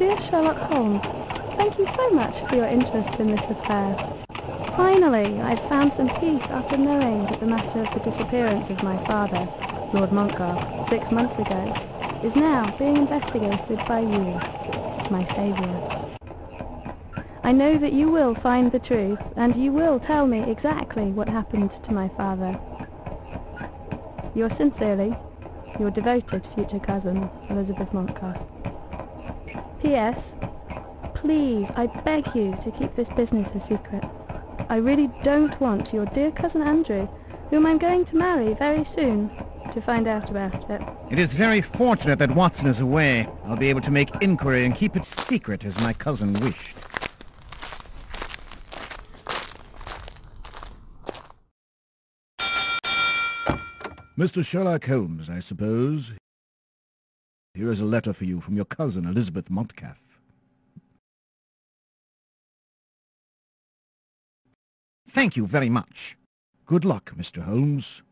Dear Sherlock Holmes, thank you so much for your interest in this affair. Finally, I've found some peace after knowing that the matter of the disappearance of my father, Lord Montcalf, six months ago, is now being investigated by you, my saviour. I know that you will find the truth, and you will tell me exactly what happened to my father. Yours sincerely, your devoted future cousin, Elizabeth Montcalf. P.S. Please, I beg you to keep this business a secret. I really don't want your dear cousin Andrew, whom I'm going to marry very soon, to find out about it. It is very fortunate that Watson is away. I'll be able to make inquiry and keep it secret as my cousin wished. Mr. Sherlock Holmes, I suppose. Here is a letter for you from your cousin, Elizabeth Montcalf. Thank you very much. Good luck, Mr. Holmes.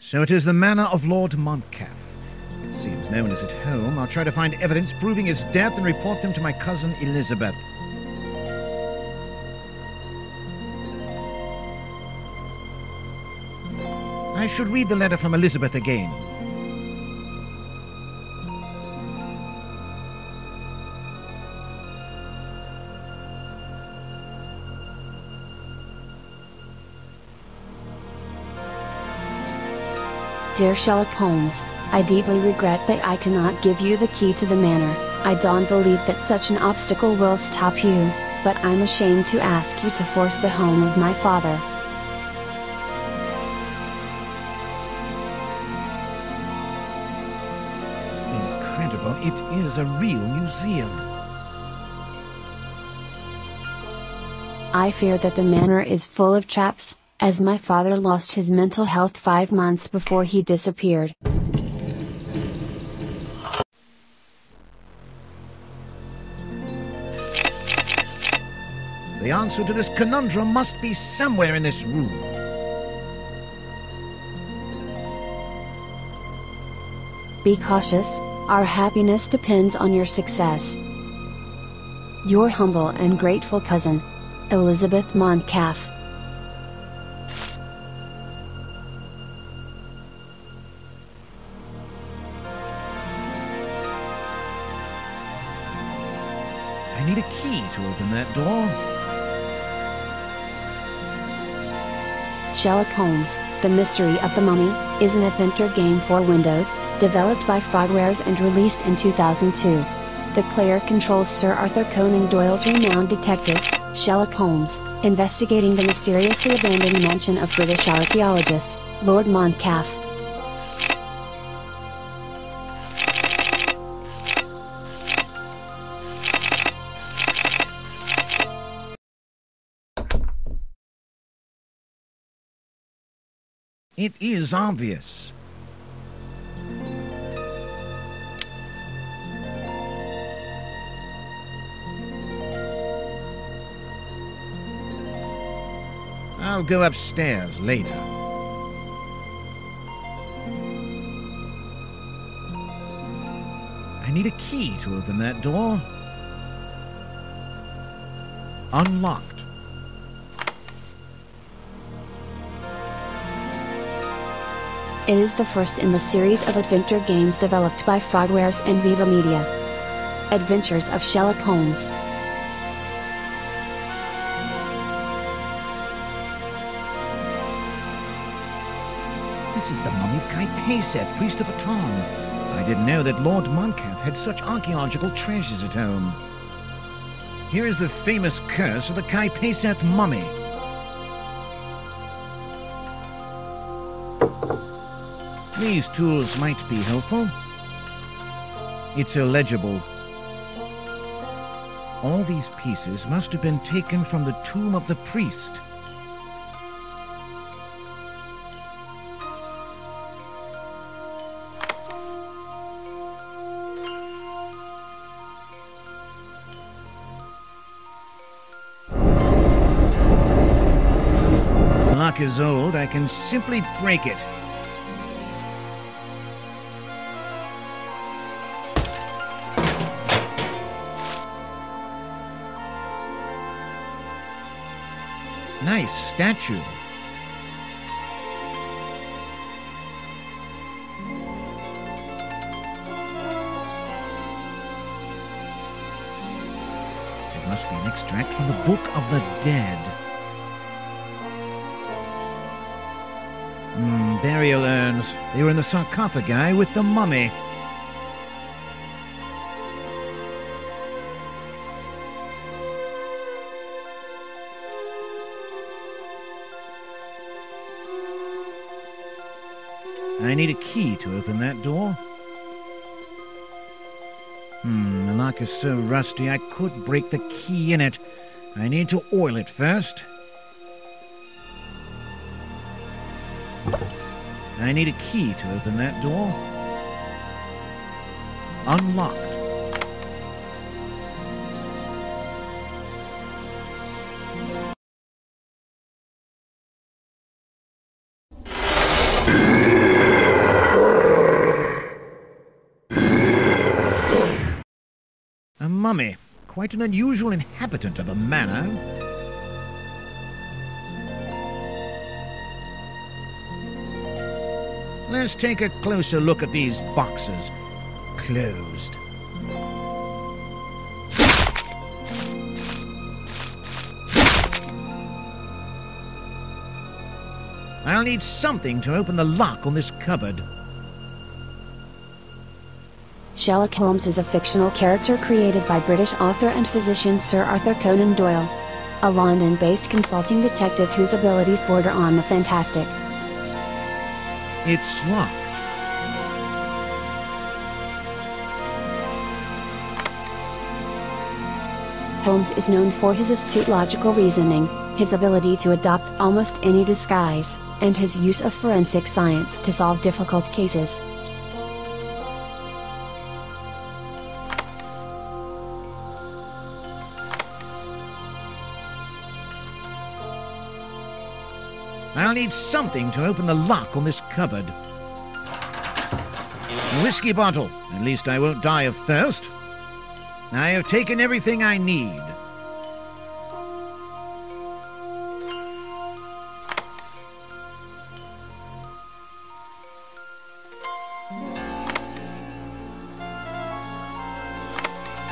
So it is the manor of Lord Montcalf. It seems no one is at home. I'll try to find evidence proving his death and report them to my cousin Elizabeth. I should read the letter from Elizabeth again. Dear Sherlock Holmes, I deeply regret that I cannot give you the key to the manor. I don't believe that such an obstacle will stop you, but I'm ashamed to ask you to force the home of my father. Incredible, it is a real museum. I fear that the manor is full of traps, as my father lost his mental health five months before he disappeared. The answer to this conundrum must be somewhere in this room. Be cautious, our happiness depends on your success. Your humble and grateful cousin, Elizabeth Montcalf. Need a key to open that door. Sherlock Holmes, The Mystery of the Mummy, is an adventure game for Windows, developed by Frogwares and released in 2002. The player controls Sir Arthur Conan Doyle's renowned detective, Sherlock Holmes, investigating the mysteriously abandoned mansion of British archaeologist, Lord Montcalf. It is obvious. I'll go upstairs later. I need a key to open that door. Unlocked. It is the first in the series of adventure games developed by Frogwares and Viva Media. Adventures of Sherlock Holmes. This is the mummy of Kai Peseth, priest of Aton. I didn't know that Lord Montcalf had such archaeological treasures at home. Here is the famous curse of the Kai Peseth mummy. These tools might be helpful. It's illegible. All these pieces must have been taken from the tomb of the priest. Lock is old. I can simply break it. Nice statue. It must be an extract from the Book of the Dead. Hmm, burial urns. They were in the sarcophagi with the mummy. I need a key to open that door. Hmm, the lock is so rusty I could break the key in it. I need to oil it first. I need a key to open that door. Unlocked. Quite an unusual inhabitant of a manor. Let's take a closer look at these boxes. Closed. I'll need something to open the lock on this cupboard. Sherlock Holmes is a fictional character created by British author and physician Sir Arthur Conan Doyle. A London based consulting detective whose abilities border on the fantastic. It's locked. Holmes is known for his astute logical reasoning, his ability to adopt almost any disguise, and his use of forensic science to solve difficult cases. I'll need something to open the lock on this cupboard. A whiskey bottle. At least I won't die of thirst. I have taken everything I need.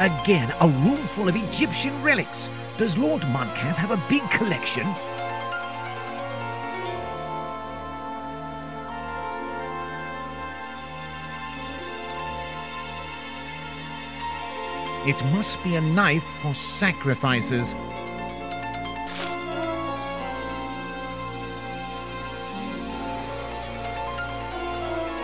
Again, a room full of Egyptian relics. Does Lord Montcalf have a big collection? It must be a knife for sacrifices.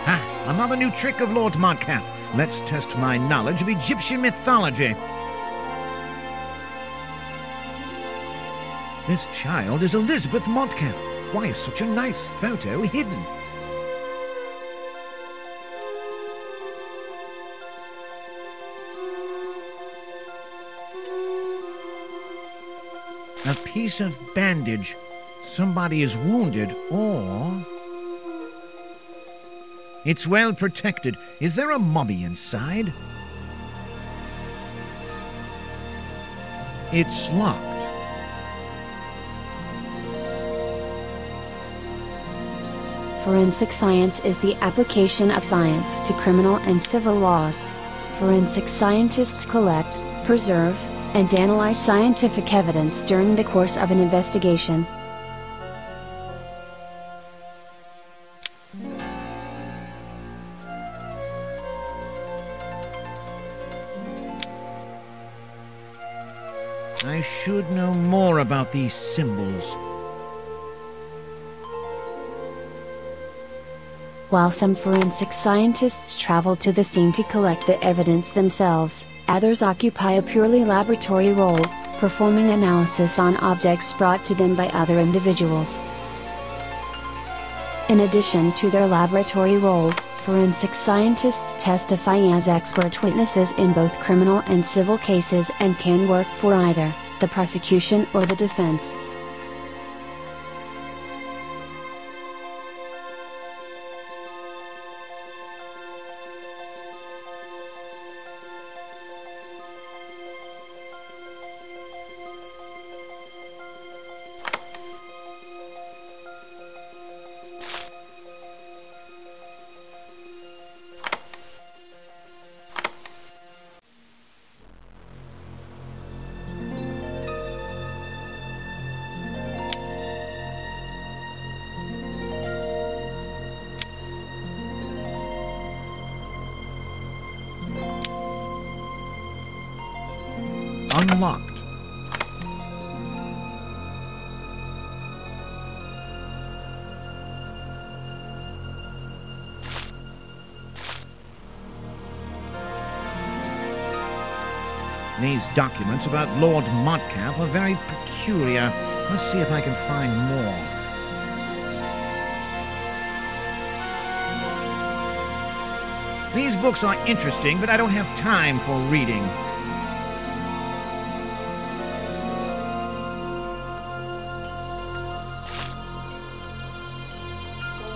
Ah, another new trick of Lord Montcalf. Let's test my knowledge of Egyptian mythology. This child is Elizabeth Montcalf. Why is such a nice photo hidden? A piece of bandage. Somebody is wounded, or... It's well protected. Is there a mummy inside? It's locked. Forensic science is the application of science to criminal and civil laws. Forensic scientists collect, preserve, and analyze scientific evidence during the course of an investigation. I should know more about these symbols. While some forensic scientists travel to the scene to collect the evidence themselves, others occupy a purely laboratory role, performing analysis on objects brought to them by other individuals. In addition to their laboratory role, forensic scientists testify as expert witnesses in both criminal and civil cases and can work for either the prosecution or the defense. Documents about Lord Montcalf are very peculiar. Let's see if I can find more. These books are interesting, but I don't have time for reading.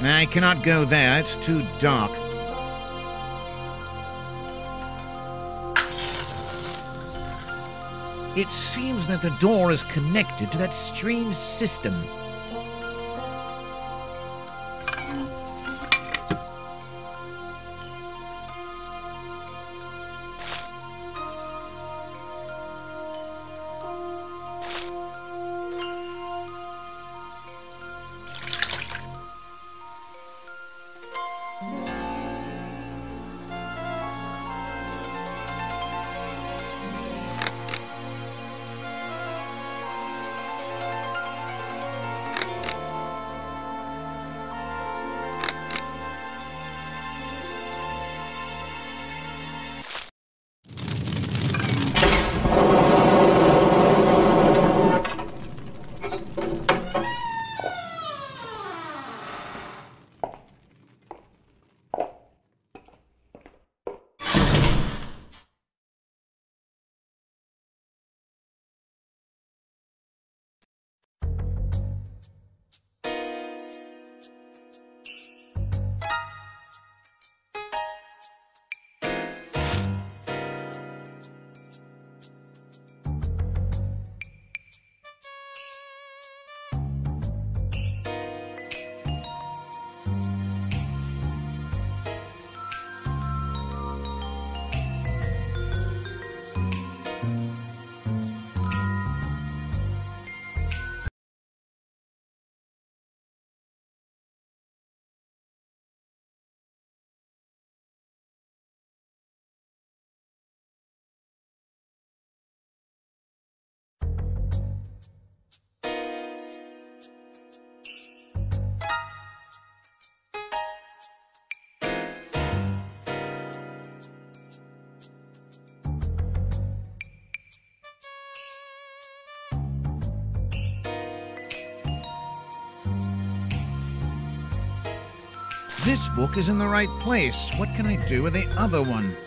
I cannot go there. It's too dark. It seems that the door is connected to that strange system. This book is in the right place. What can I do with the other one?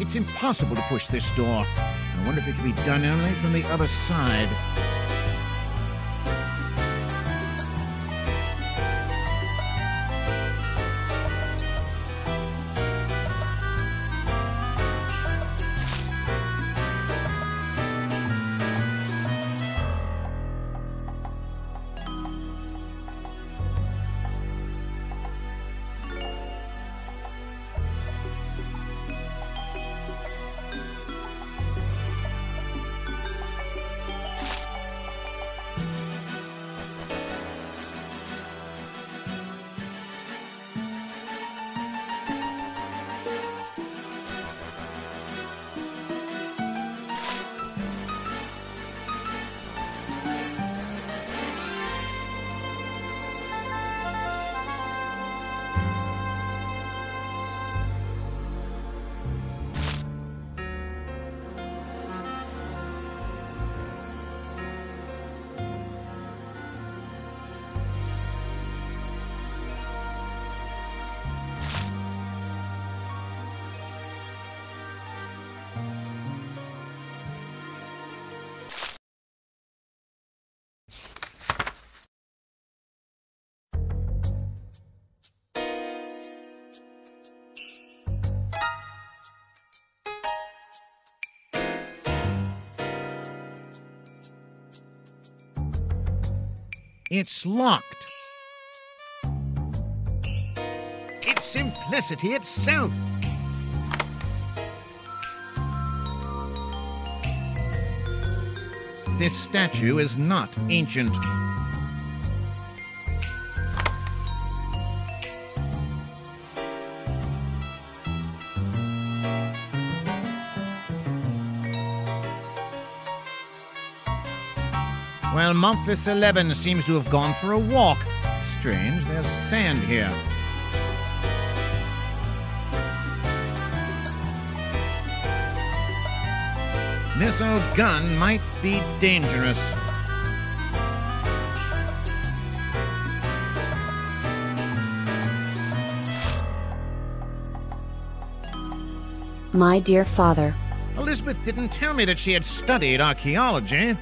It's impossible to push this door. I wonder if it can be done only from the other side. It's locked. It's simplicity itself. This statue is not ancient. Well, Memphis 11 seems to have gone for a walk. Strange, there's sand here. This old gun might be dangerous. My dear father, Elizabeth didn't tell me that she had studied archaeology.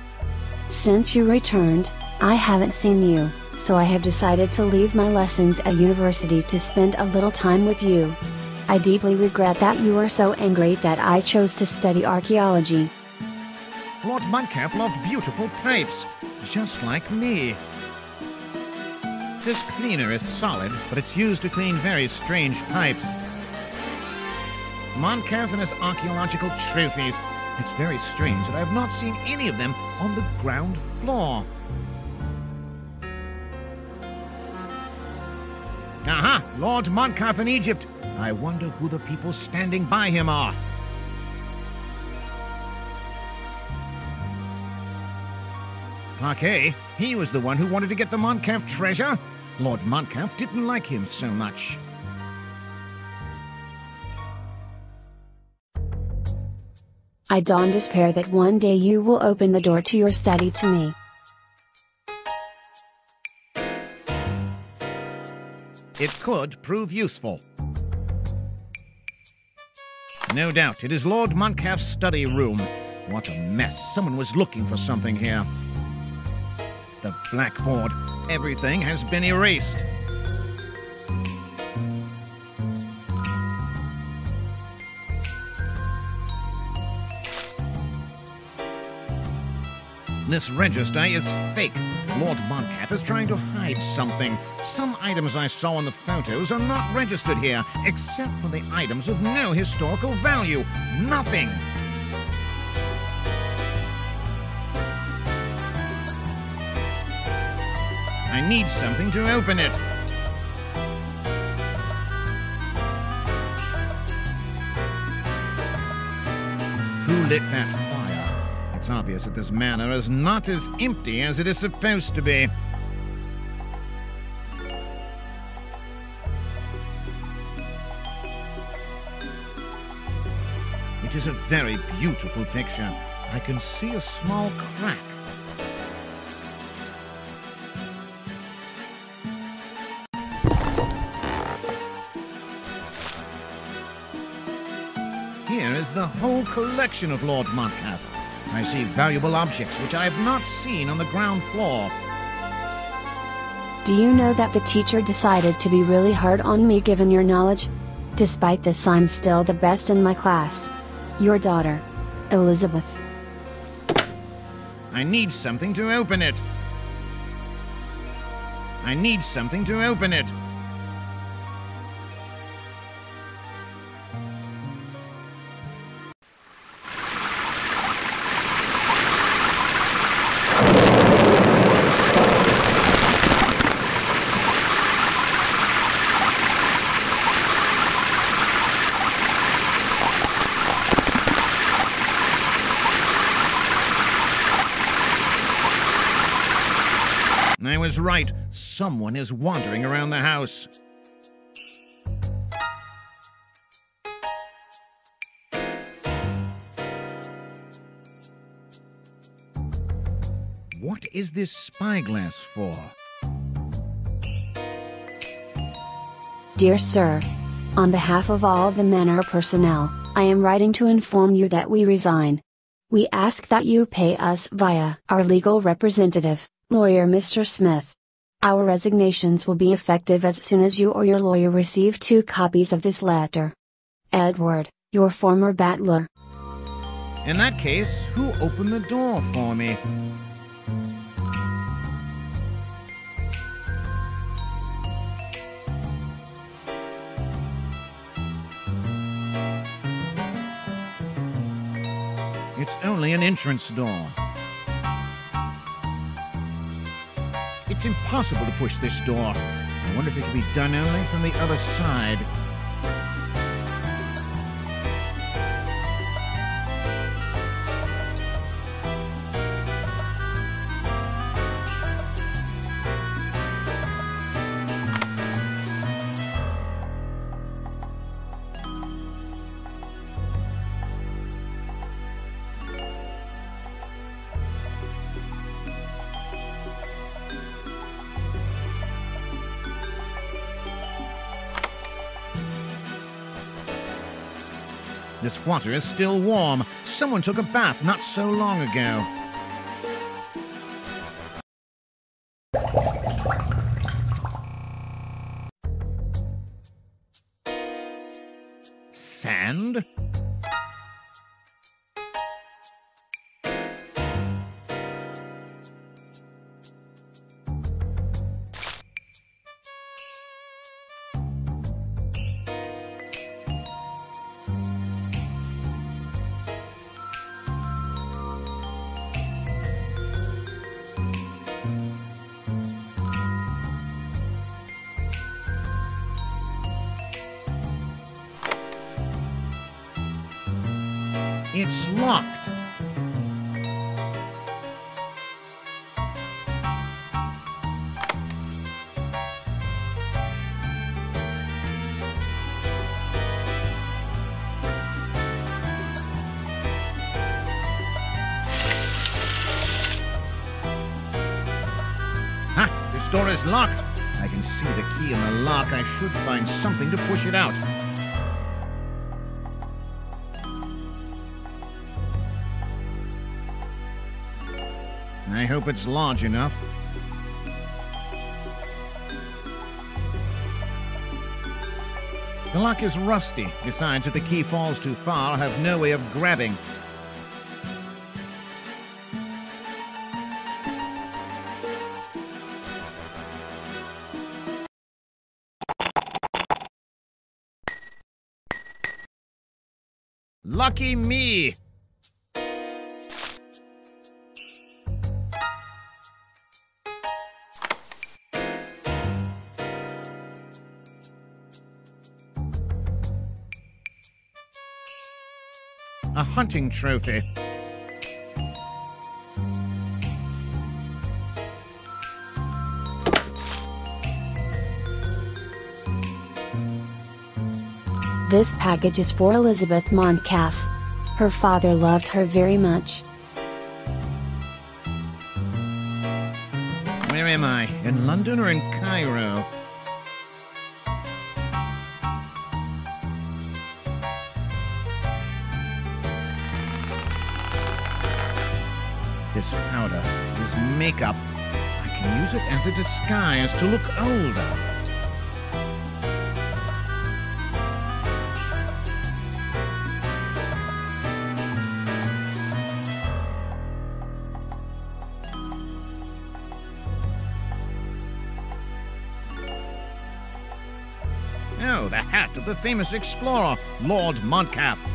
Since you returned, I haven't seen you, so I have decided to leave my lessons at university to spend a little time with you. I deeply regret that you are so angry that I chose to study archaeology. Lord Montcalf loved beautiful pipes, just like me. This cleaner is solid, but it's used to clean very strange pipes. Montcalf and his archaeological trophies. It's very strange that I have not seen any of them on the ground floor. Aha! Lord Montcalf in Egypt. I wonder who the people standing by him are. Parquet, eh? he was the one who wanted to get the Montcalf treasure. Lord Montcalf didn't like him so much. I don't despair that one day you will open the door to your study to me. It could prove useful. No doubt, it is Lord Montcalf's study room. What a mess. Someone was looking for something here. The blackboard. Everything has been erased. This register is fake. Lord Montcalf is trying to hide something. Some items I saw in the photos are not registered here, except for the items of no historical value. Nothing. I need something to open it. Who lit that? It's obvious that this manor is not as empty as it is supposed to be. It is a very beautiful picture. I can see a small crack. Here is the whole collection of Lord Montcalf. I see valuable objects which I have not seen on the ground floor. Do you know that the teacher decided to be really hard on me given your knowledge? Despite this, I'm still the best in my class. Your daughter, Elizabeth. I need something to open it. I need something to open it. Someone is wandering around the house. What is this spyglass for? Dear Sir, on behalf of all the manor personnel, I am writing to inform you that we resign. We ask that you pay us via our legal representative, lawyer Mr. Smith. Our resignations will be effective as soon as you or your lawyer receive two copies of this letter. Edward, your former battler. In that case, who opened the door for me? It's only an entrance door. It's impossible to push this door. I wonder if it can be done only from the other side. Water is still warm. Someone took a bath not so long ago. Something to push it out. I hope it's large enough. The lock is rusty. Besides, if the key falls too far, I'll have no way of grabbing. Lucky me! A hunting trophy. This package is for Elizabeth Montcalf. Her father loved her very much. Where am I? In London or in Cairo? This powder, this makeup, I can use it as a disguise to look older. The famous explorer, Lord Montcalf.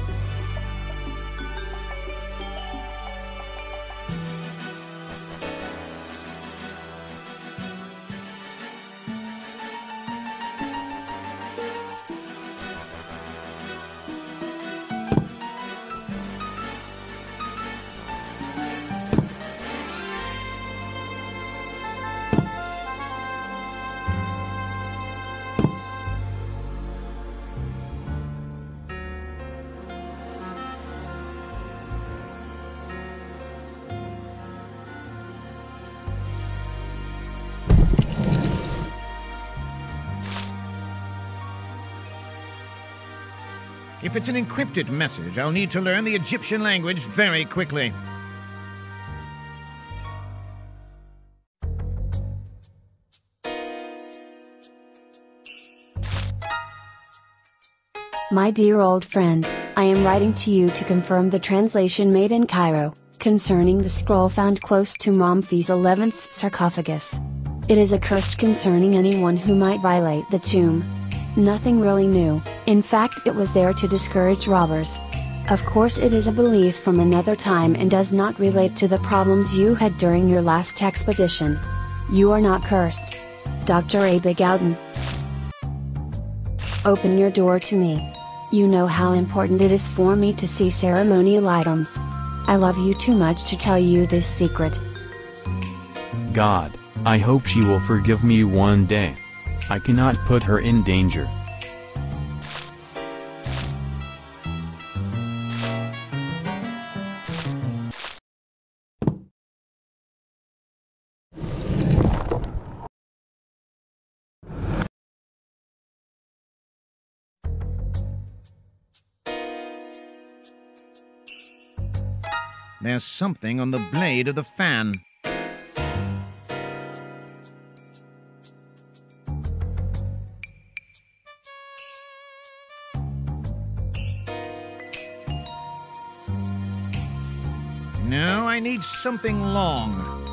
It's an encrypted message, I'll need to learn the Egyptian language very quickly. My dear old friend, I am writing to you to confirm the translation made in Cairo, concerning the scroll found close to Momphis 11th sarcophagus. It is a curse concerning anyone who might violate the tomb. Nothing really new, in fact it was there to discourage robbers. Of course it is a belief from another time and does not relate to the problems you had during your last expedition. You are not cursed. Dr. Abigailden. Open your door to me. You know how important it is for me to see ceremonial items. I love you too much to tell you this secret. God, I hope she will forgive me one day. I cannot put her in danger. There's something on the blade of the fan. Something long.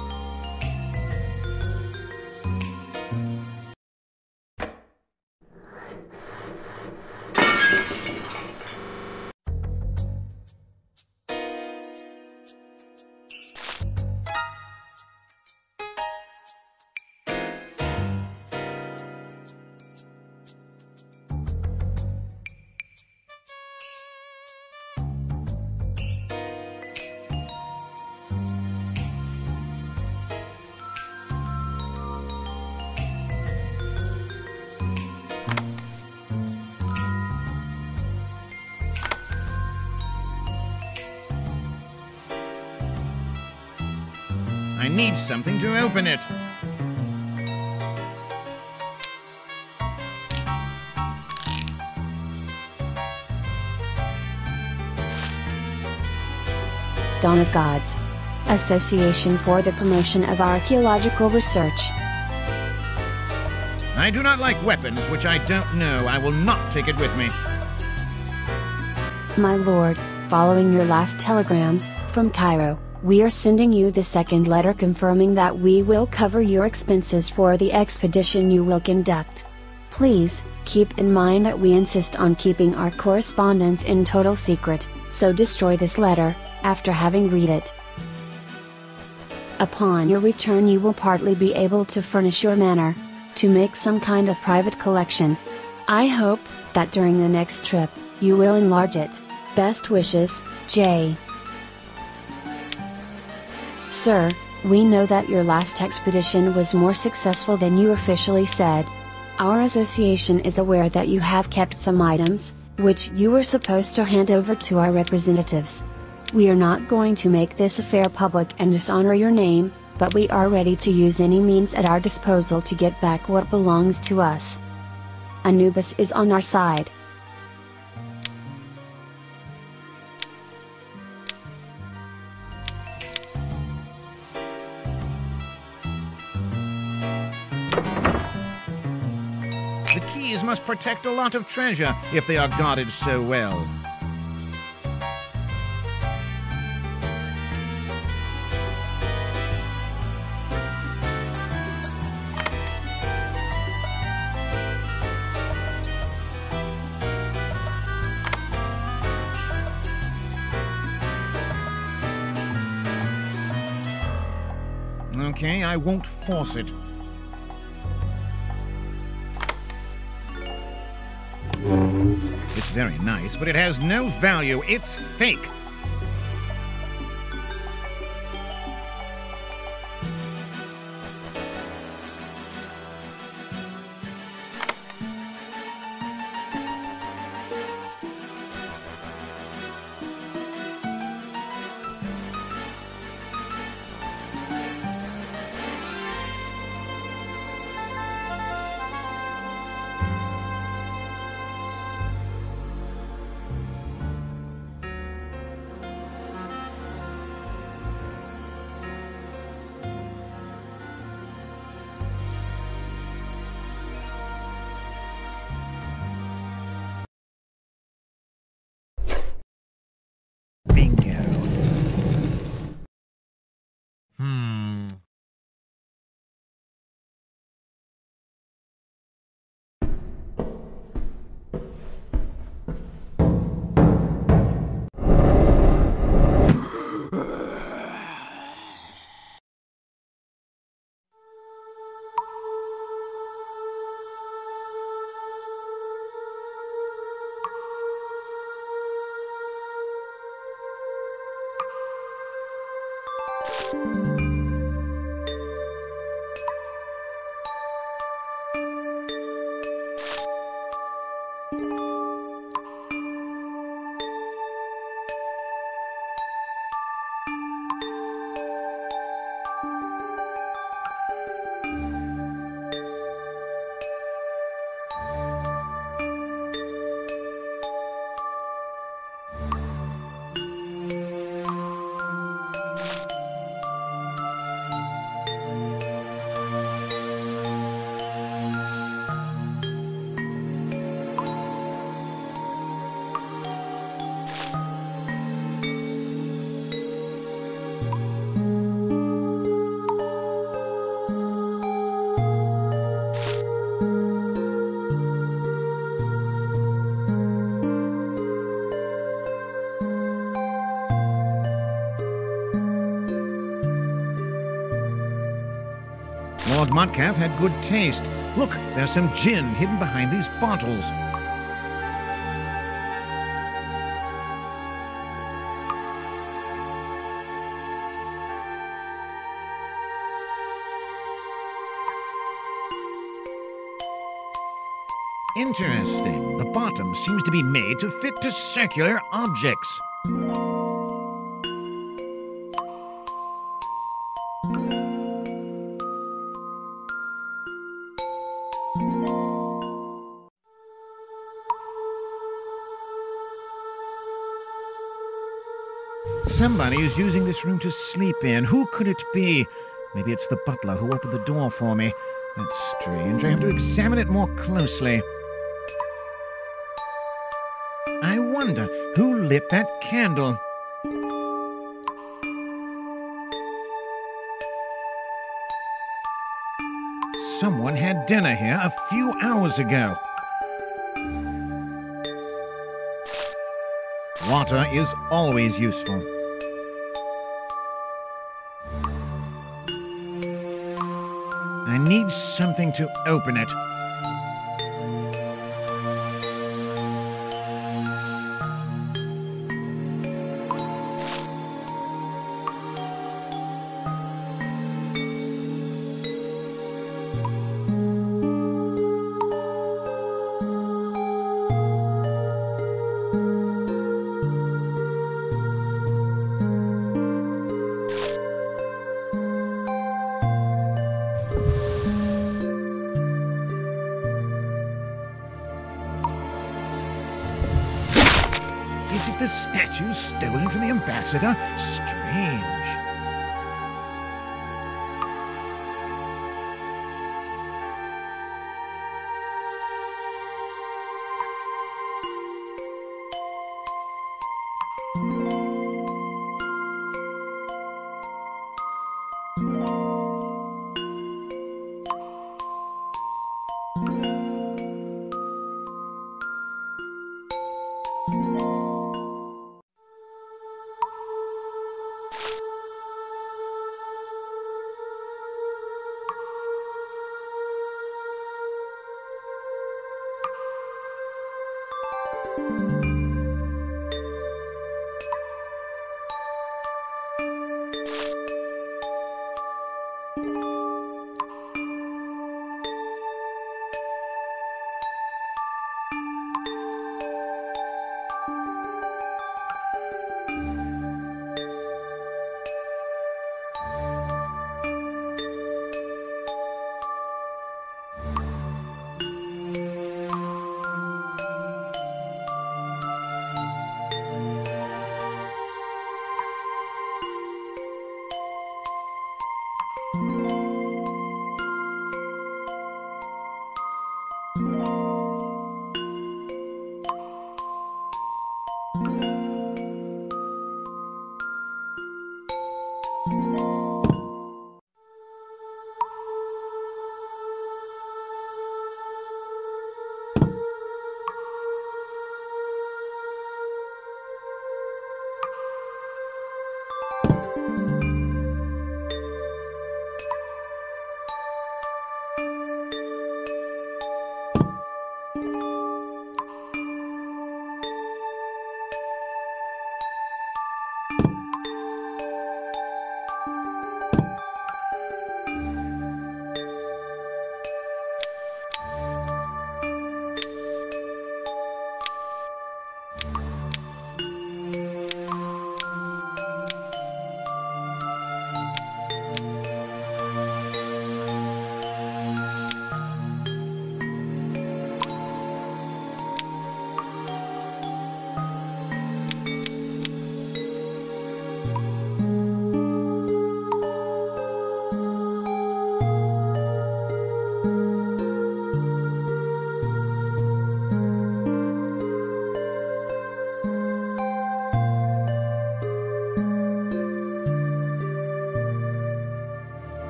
Gods. Association for the Promotion of Archaeological Research. I do not like weapons which I don't know. I will not take it with me. My lord, following your last telegram, from Cairo, we are sending you the second letter confirming that we will cover your expenses for the expedition you will conduct. Please, keep in mind that we insist on keeping our correspondence in total secret, so destroy this letter, after having read it. Upon your return you will partly be able to furnish your manor, to make some kind of private collection. I hope, that during the next trip, you will enlarge it. Best wishes, J. Sir, we know that your last expedition was more successful than you officially said. Our association is aware that you have kept some items, which you were supposed to hand over to our representatives. We are not going to make this affair public and dishonor your name, but we are ready to use any means at our disposal to get back what belongs to us. Anubis is on our side. The keys must protect a lot of treasure if they are guarded so well. I won't force it. It's very nice, but it has no value. It's fake. Lord Montcalf had good taste. Look, there's some gin hidden behind these bottles. Interesting. The bottom seems to be made to fit to circular objects. Somebody is using this room to sleep in. Who could it be? Maybe it's the butler who opened the door for me. That's strange. I have to examine it more closely. I wonder who lit that candle. Someone had dinner here a few hours ago. Water is always useful. Need something to open it. From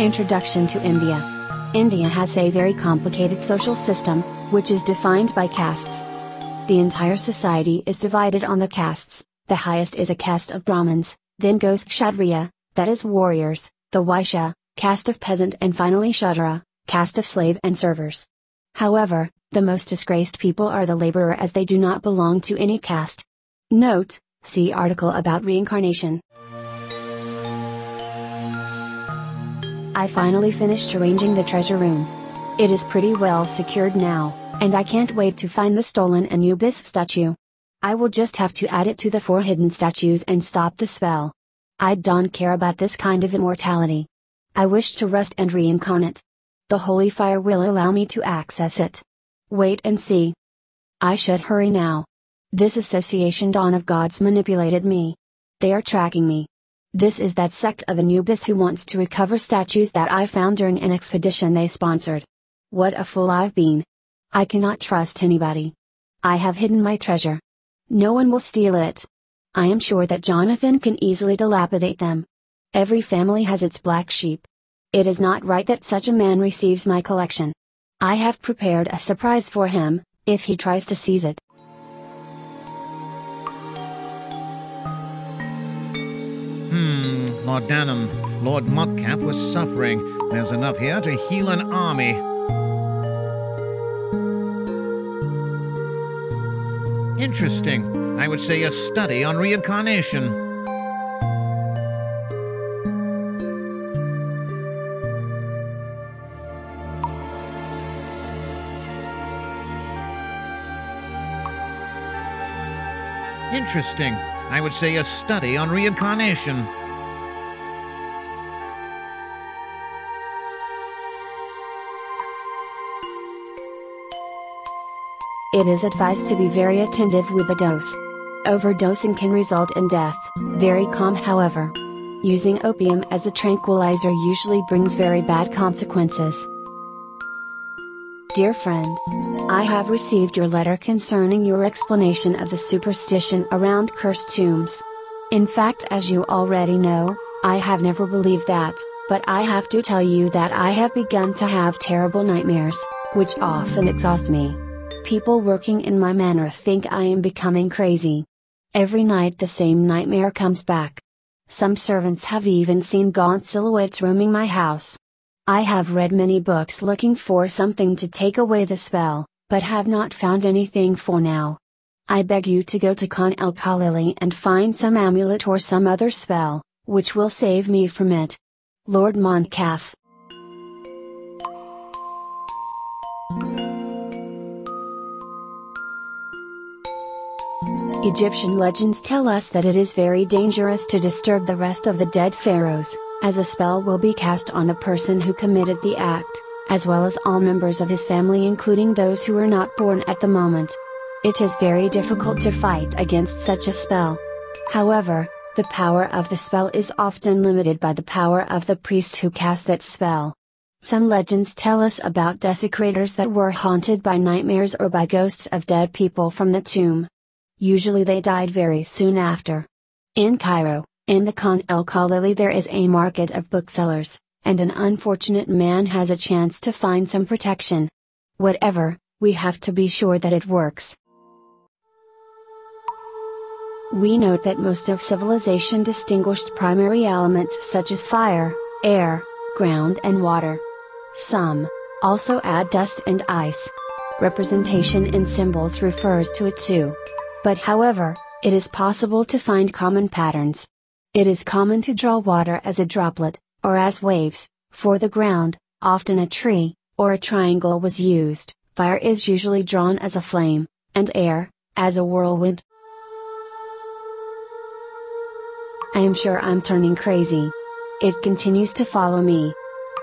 Introduction to India India has a very complicated social system, which is defined by castes. The entire society is divided on the castes, the highest is a caste of Brahmins, then goes Kshatriya, that is warriors, the Vaishya, caste of peasant and finally Shudra, caste of slave and servers. However, the most disgraced people are the laborer as they do not belong to any caste. Note, see article about reincarnation. I finally finished arranging the treasure room. It is pretty well secured now, and I can't wait to find the stolen Anubis statue. I will just have to add it to the four hidden statues and stop the spell. I don't care about this kind of immortality. I wish to rest and reincarnate. The holy fire will allow me to access it. Wait and see. I should hurry now. This association Dawn of Gods manipulated me. They are tracking me. This is that sect of Anubis who wants to recover statues that I found during an expedition they sponsored. What a fool I've been. I cannot trust anybody. I have hidden my treasure. No one will steal it. I am sure that Jonathan can easily dilapidate them. Every family has its black sheep. It is not right that such a man receives my collection. I have prepared a surprise for him, if he tries to seize it. Hmm, Laudanum. Lord Montcalf was suffering. There's enough here to heal an army. Interesting. I would say a study on reincarnation. Interesting. I would say a study on reincarnation. It is advised to be very attentive with a dose. Overdosing can result in death, very calm however. Using opium as a tranquilizer usually brings very bad consequences. Dear friend, I have received your letter concerning your explanation of the superstition around cursed tombs. In fact, as you already know, I have never believed that, but I have to tell you that I have begun to have terrible nightmares, which often exhaust me. People working in my manor think I am becoming crazy. Every night the same nightmare comes back. Some servants have even seen gaunt silhouettes roaming my house. I have read many books looking for something to take away the spell, but have not found anything for now. I beg you to go to Khan el Khalili and find some amulet or some other spell, which will save me from it. Lord Montcalf. Egyptian legends tell us that it is very dangerous to disturb the rest of the dead pharaohs, as a spell will be cast on the person who committed the act, as well as all members of his family including those who were not born at the moment. It is very difficult to fight against such a spell. However, the power of the spell is often limited by the power of the priest who cast that spell. Some legends tell us about desecrators that were haunted by nightmares or by ghosts of dead people from the tomb. Usually they died very soon after. In Cairo, in the Khan el Khalili there is a market of booksellers, and an unfortunate man has a chance to find some protection. Whatever, we have to be sure that it works. We note that most of civilization distinguished primary elements such as fire, air, ground and water. Some, also add dust and ice. Representation in symbols refers to it too. But however, it is possible to find common patterns. It is common to draw water as a droplet, or as waves, for the ground, often a tree, or a triangle was used, fire is usually drawn as a flame, and air, as a whirlwind. I am sure I'm turning crazy. It continues to follow me.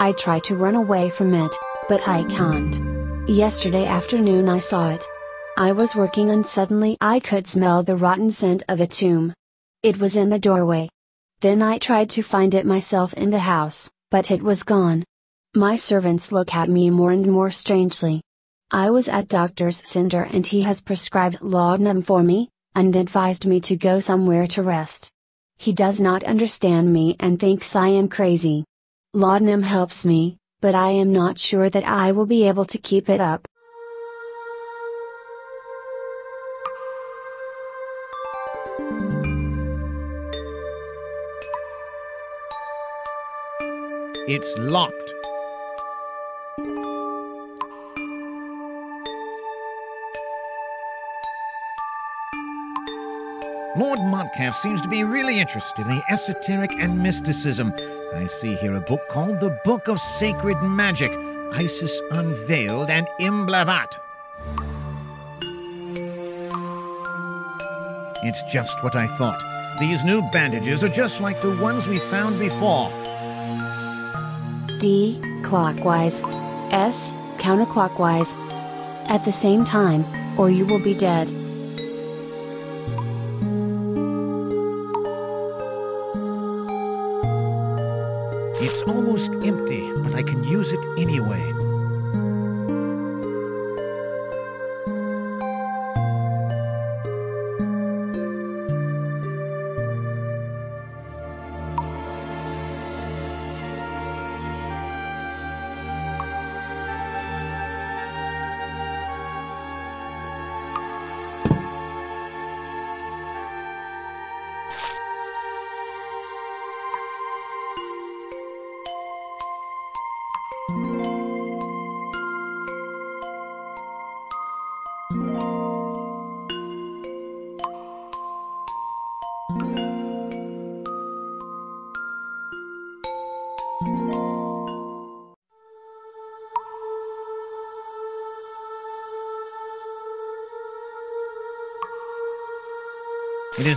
I try to run away from it, but I can't. Yesterday afternoon I saw it. I was working and suddenly I could smell the rotten scent of a tomb. It was in the doorway. Then I tried to find it myself in the house, but it was gone. My servants look at me more and more strangely. I was at Dr. Cinder and he has prescribed laudanum for me, and advised me to go somewhere to rest. He does not understand me and thinks I am crazy. Laudanum helps me, but I am not sure that I will be able to keep it up. It's locked. Lord Montcalf seems to be really interested in the esoteric and mysticism. I see here a book called The Book of Sacred Magic, Isis Unveiled and Imblavat. It's just what I thought. These new bandages are just like the ones we found before. D, clockwise. S, counterclockwise. At the same time, or you will be dead. It's almost empty, but I can use it anyway.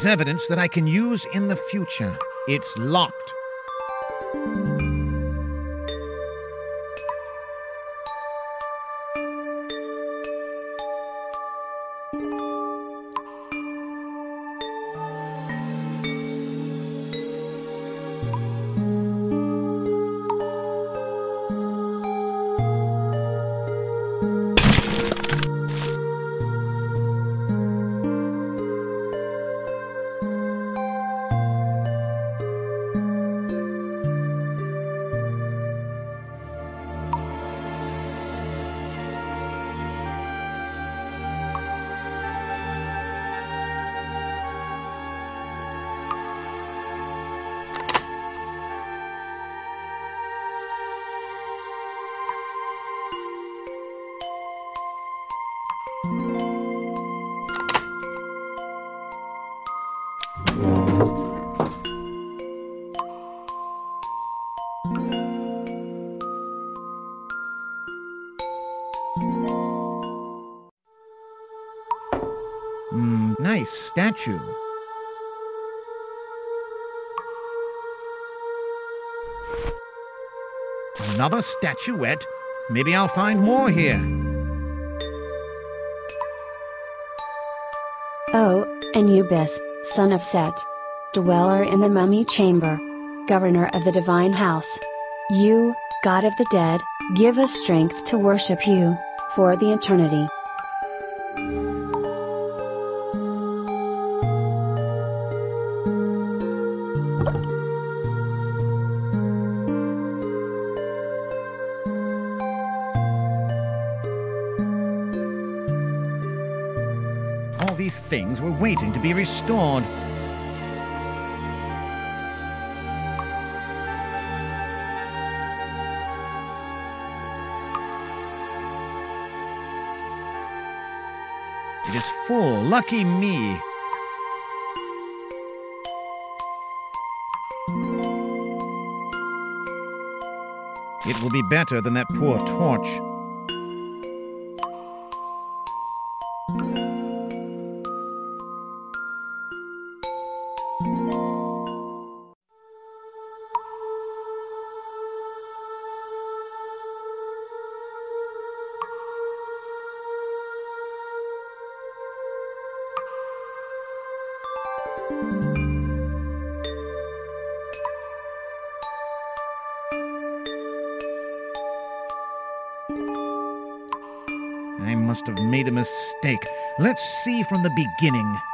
Is evidence that I can use in the future. It's locked. Another statuette? Maybe I'll find more here. Oh, Anubis, son of Set. Dweller in the mummy chamber. Governor of the divine house. You, God of the dead, give us strength to worship you, for the eternity. Waiting to be restored. It is full. Lucky me. It will be better than that poor torch. Mistake. Let's see from the beginning.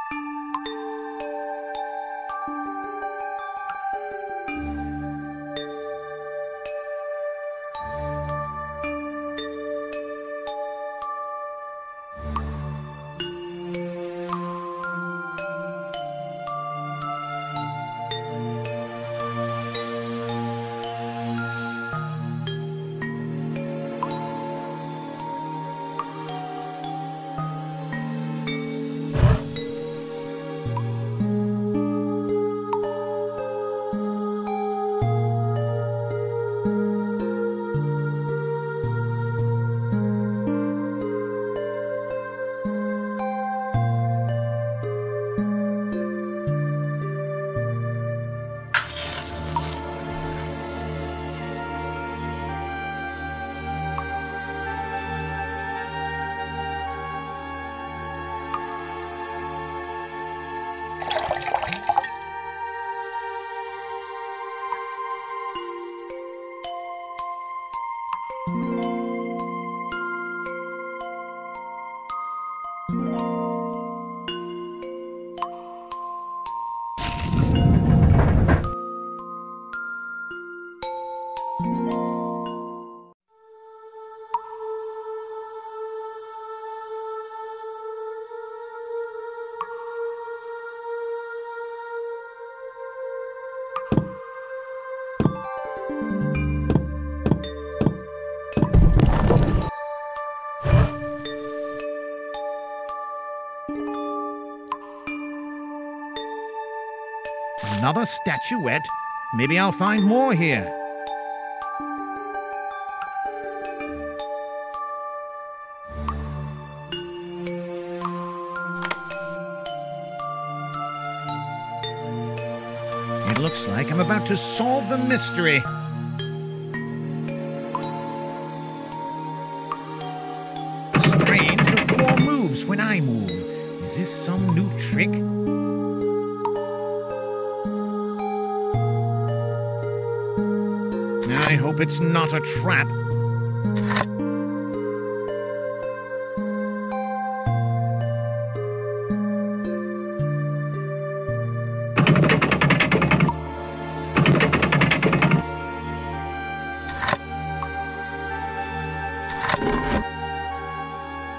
Another statuette? Maybe I'll find more here. It looks like I'm about to solve the mystery. It's not a trap.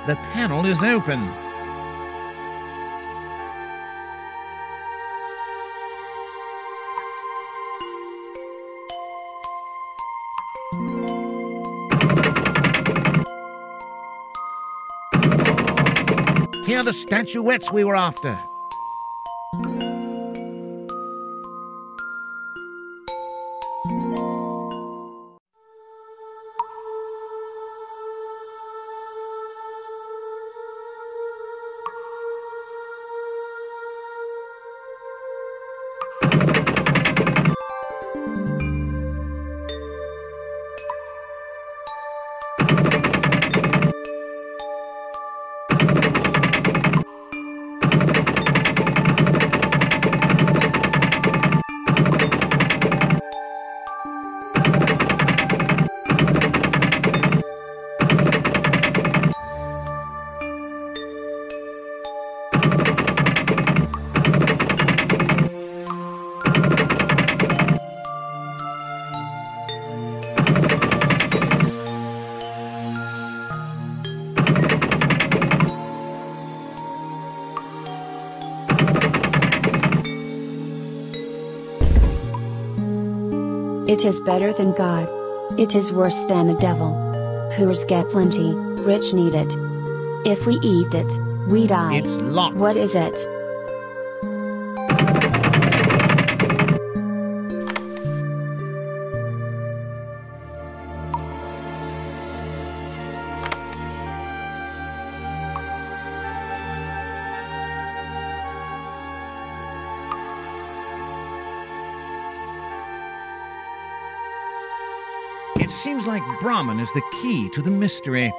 The panel is open. Statuettes we were after. It is better than God. It is worse than the devil. Poors get plenty, rich need it. If we eat it, we die. It's locked. What is it? It Brahman is the key to the mystery.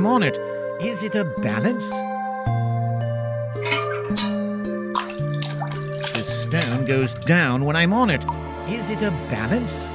I'm on it. Is it a balance? This stone goes down when I'm on it. Is it a balance?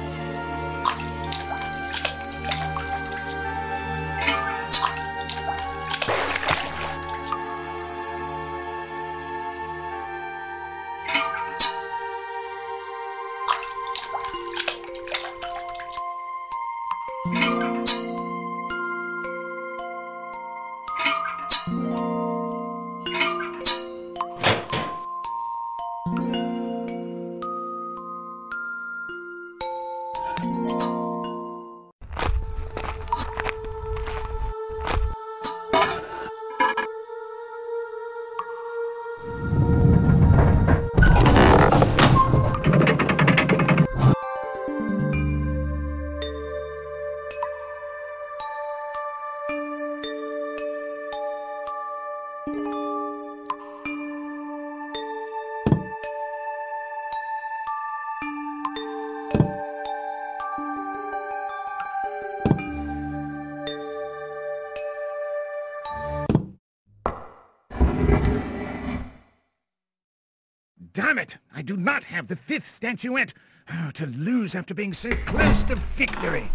Do not have the fifth statuette! Oh, ah, to lose after being so close to victory!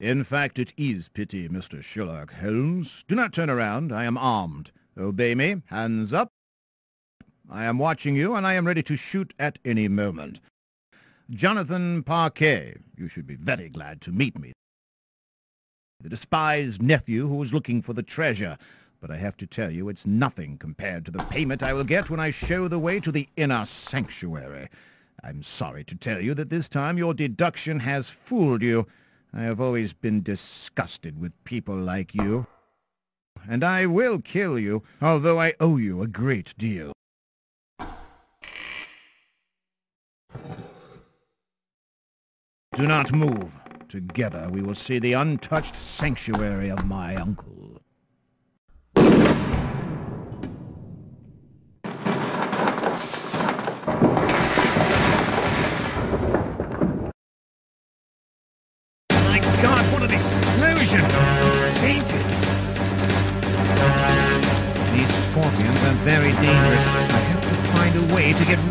In fact, it is pity, Mr. Sherlock Holmes. Do not turn around. I am armed. Obey me. Hands up. I am watching you, and I am ready to shoot at any moment. Jonathan Parquet, you should be very glad to meet me. The despised nephew who was looking for the treasure. But I have to tell you, it's nothing compared to the payment I will get when I show the way to the inner sanctuary. I'm sorry to tell you that this time your deduction has fooled you. I have always been disgusted with people like you. And I will kill you, although I owe you a great deal. Do not move. Together we will see the untouched sanctuary of my uncle.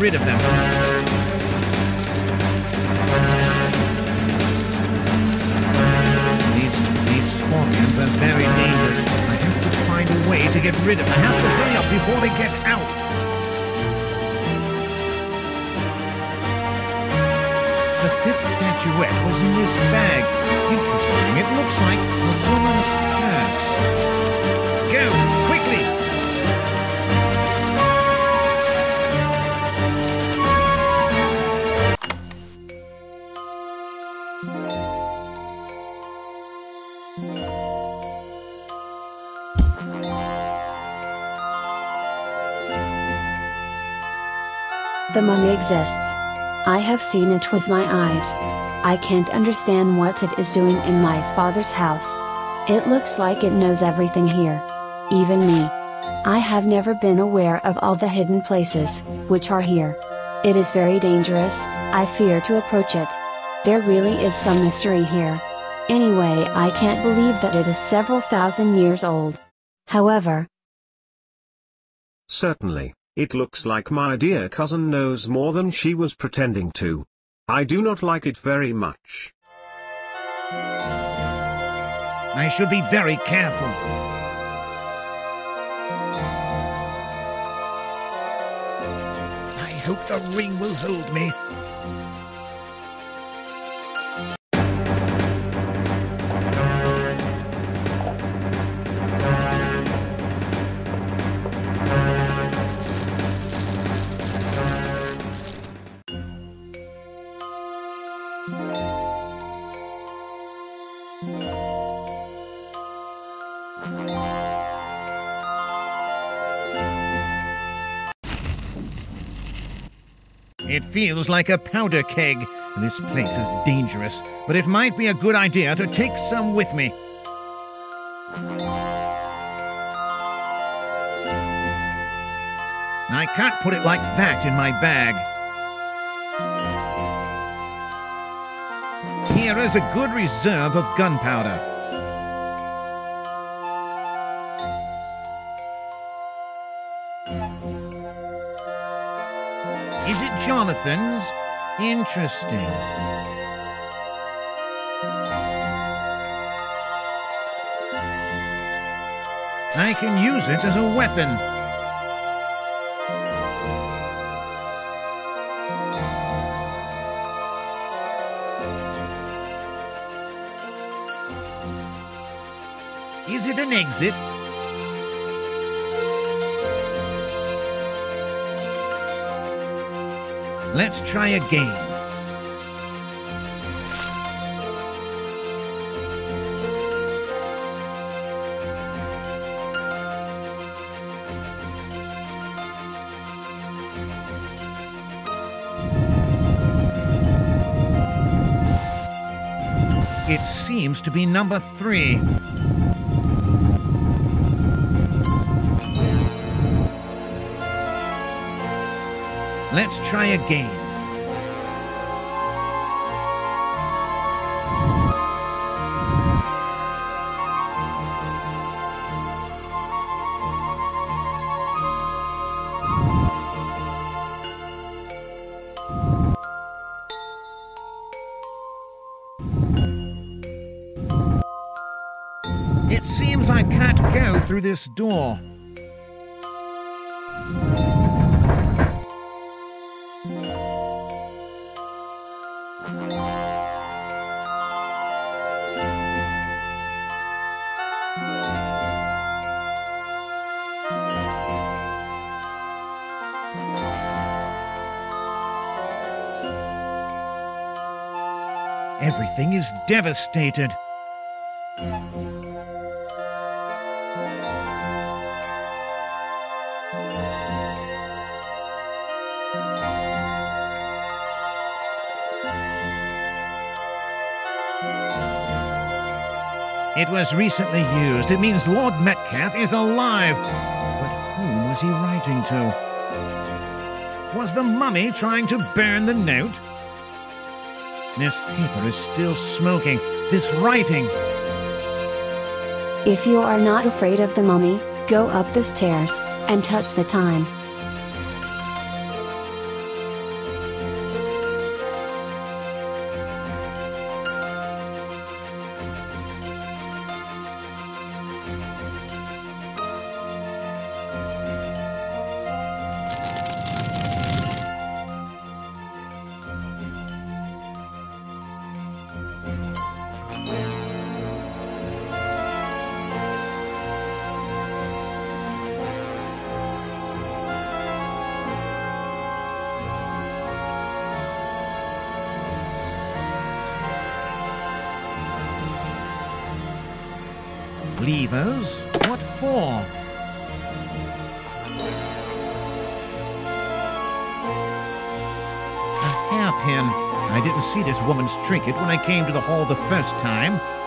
Rid of them. These, these scorpions are very dangerous. I have to find a way to get rid of them. I have to hurry up before they get out. The fifth statuette was in this bag. Mummy exists. I have seen it with my eyes. I can't understand what it is doing in my father's house. It looks like it knows everything here. Even me. I have never been aware of all the hidden places, which are here. It is very dangerous, I fear to approach it. There really is some mystery here. Anyway, I can't believe that it is several thousand years old. However, Certainly, it looks like my dear cousin knows more than she was pretending to. I do not like it very much. I should be very careful. I hope the ring will hold me. It feels like a powder keg. This place is dangerous, but it might be a good idea to take some with me. I can't put it like that in my bag. Here is a good reserve of gunpowder. Jonathan's? Interesting. I can use it as a weapon. Is it an exit? Let's try again. It seems to be number three. Let's try again. It seems I can't go through this door. Devastated. It was recently used. It means Lord Montcalf is alive. But whom was he writing to? Was the mummy trying to burn the note? This paper is still smoking. This writing. If you are not afraid of the mummy, go up the stairs, and touch the time. Trinket when I came to the hall the first time.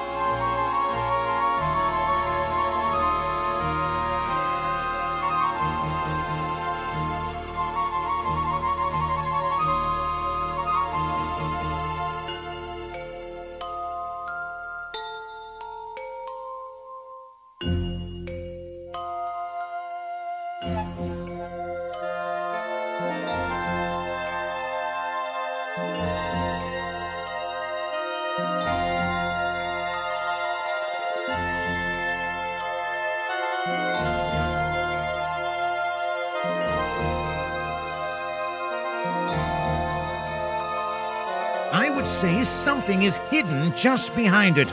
I would say something is hidden just behind it.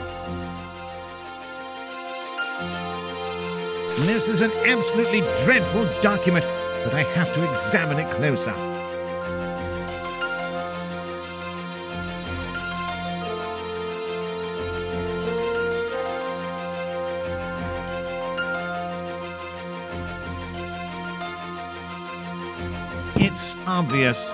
This is an absolutely dreadful document, but I have to examine it closer. It's obvious.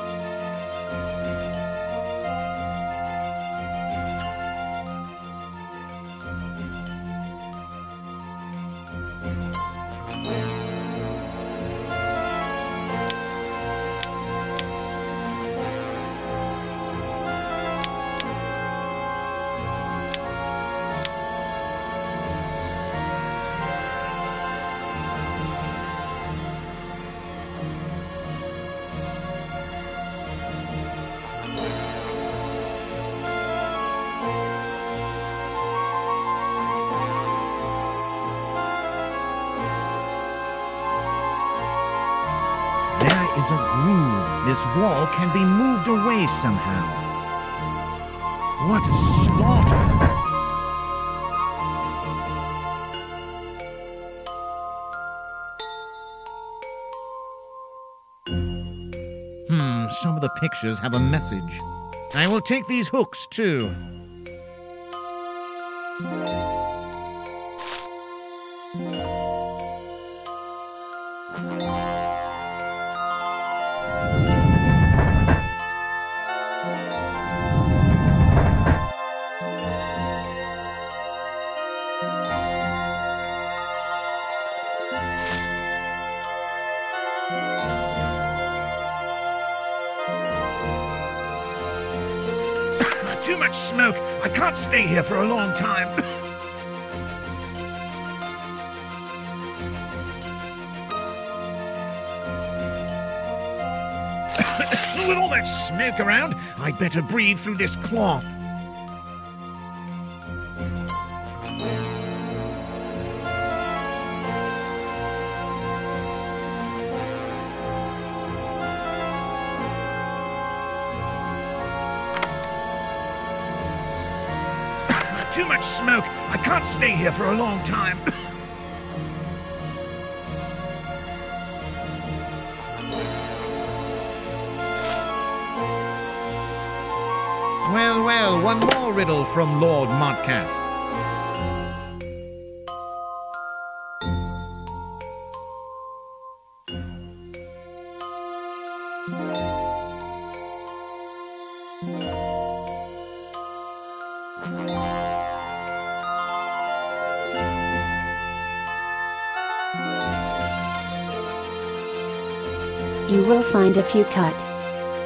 Can be moved away somehow. What a slaughter! Hmm, some of the pictures have a message. I will take these hooks too. Stay here for a long time. With all that smoke around, I'd better breathe through this cloth. Stay here for a long time. well, well, one more riddle from Lord Montcalf. Find a few cut.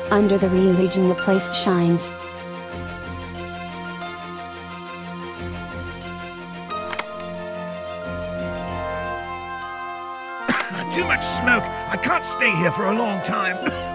Under the religion the place shines. Too much smoke. I can't stay here for a long time.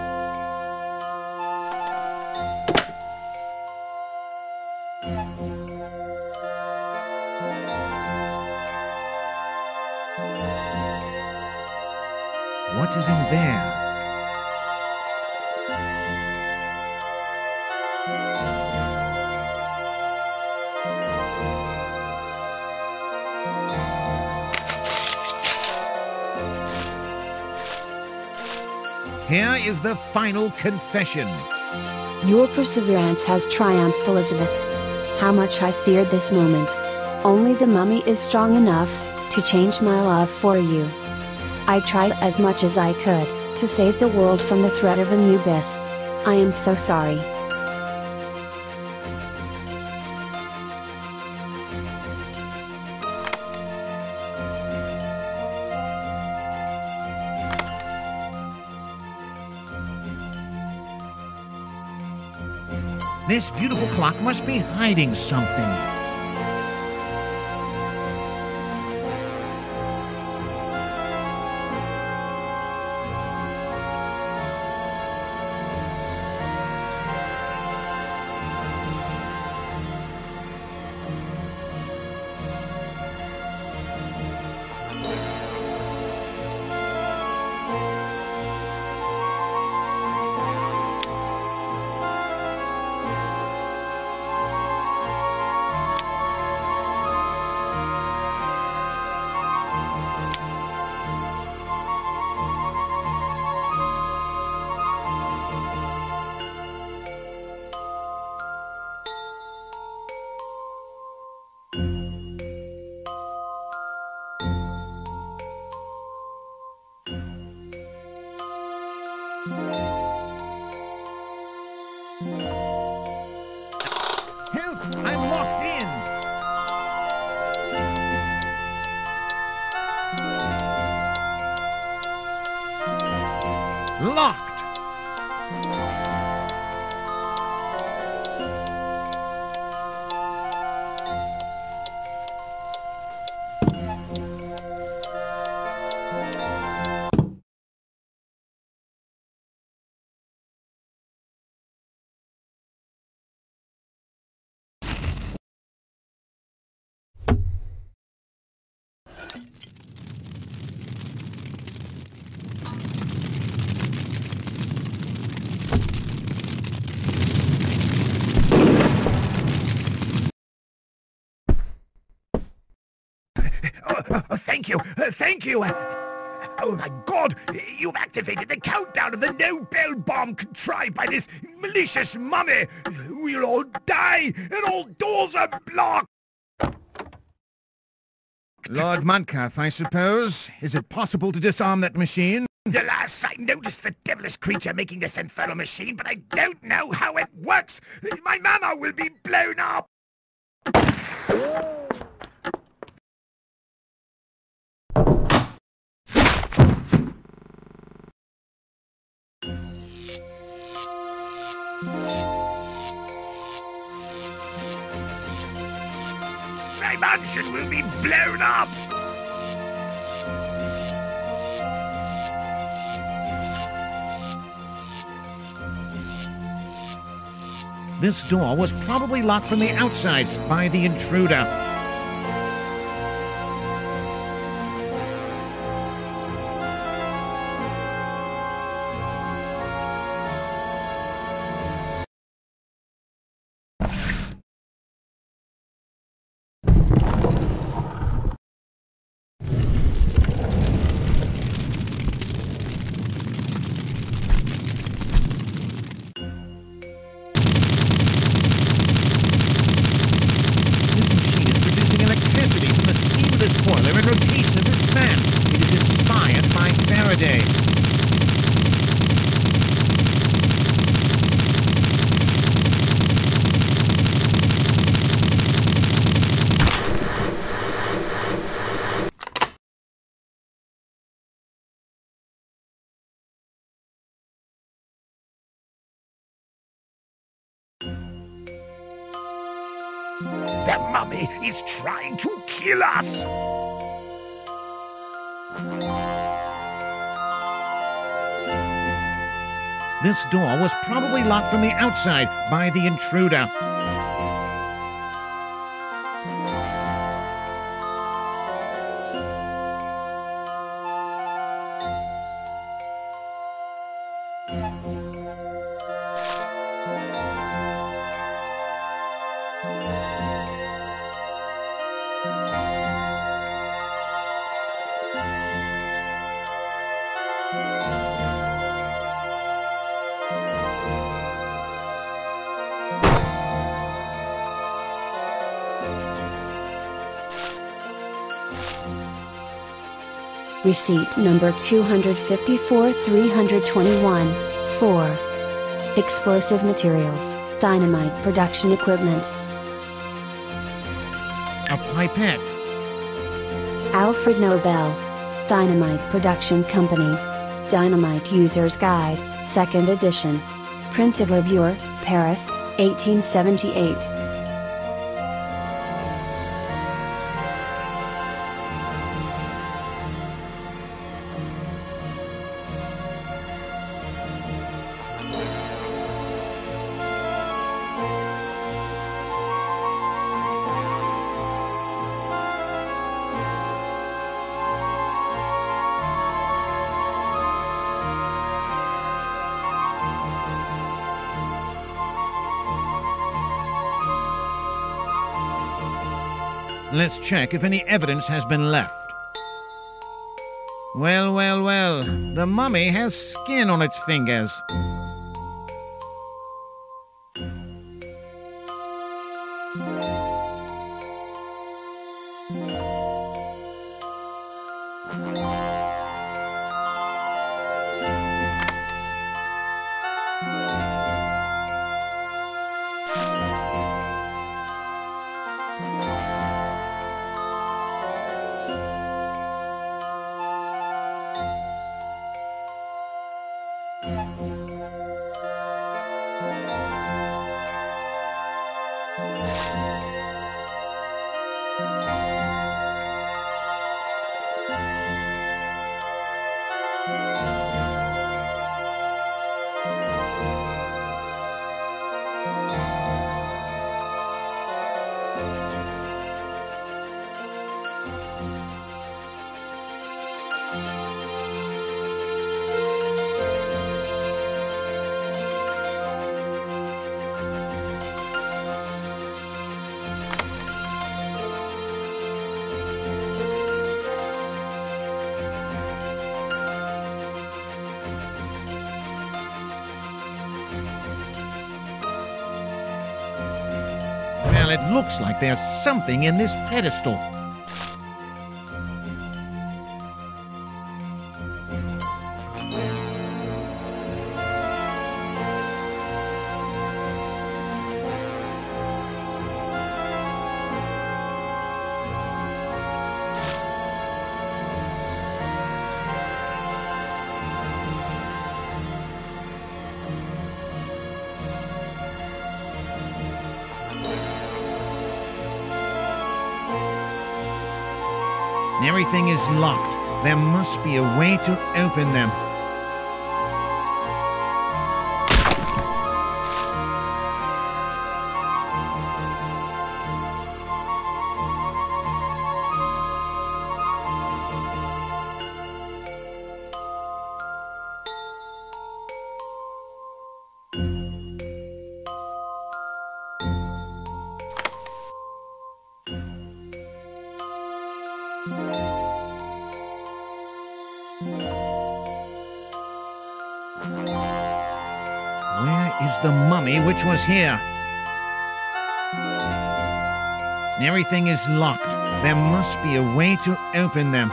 the final confession. Your perseverance has triumphed, Elizabeth. How much I feared this moment. Only the mummy is strong enough to change my love for you. I tried as much as I could to save the world from the threat of Anubis. I am so sorry. Clock must be hiding something. Locked! Thank you, uh, thank you. Oh my God! You've activated the countdown of the Nobel bomb contrived by this malicious mummy. We'll all die, and all doors are blocked. Lord Montcalf, I suppose. Is it possible to disarm that machine? Alas, I noticed the devilish creature making this infernal machine, but I don't know how it works. My mama will be blown up. Blown up! This door was probably locked from the outside by the intruder. Door was probably locked from the outside by the intruder. Receipt number 254 321. 4. Explosive materials, dynamite production equipment. A pipette. Alfred Nobel. Dynamite Production Company. Dynamite User's Guide, 2nd edition. Printed Le Bure, Paris, 1878. Let's check if any evidence has been left. Well, well, well. The mummy has skin on its fingers. Well, it looks like there's something in this pedestal. Is locked. There must be a way to open them. Here? Everything is locked. There must be a way to open them.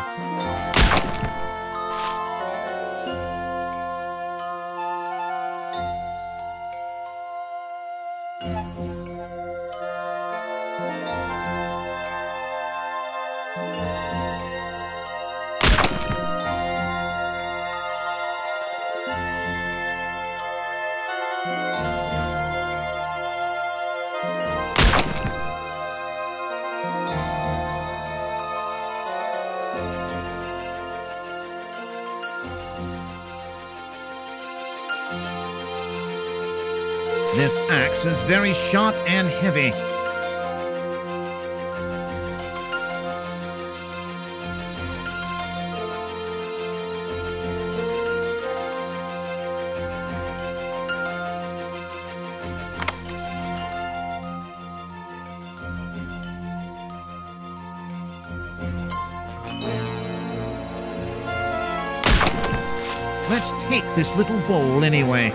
This little bowl anyway.